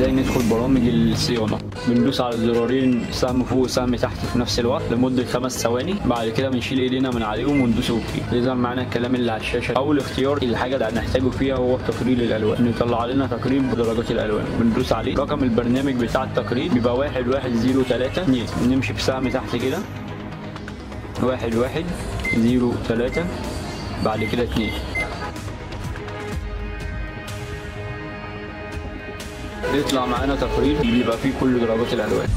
إزاي ندخل برامج الصيانة. بندوس على الزرارين سهم فوق وسهم تحت في نفس الوقت لمدة خمس ثواني. بعد كده بنشيل ايدينا من عليهم وندوس OK يظهر معانا الكلام اللي على الشاشة أول اختيار الحاجة اللي هنحتاجه فيها هو تقرير الألوان. نطلع لنا تقرير بدرجات الألوان. بندوس عليه. رقم البرنامج بتاع التقرير بيبقى واحد واحد zero تلاتة. اتنين. نمشي بسهم تحت كده. واحد واحد zero تلاتة. بعد كده اتنين. يطلع معانا تقرير بيبقى فيه كل درجات الألوان.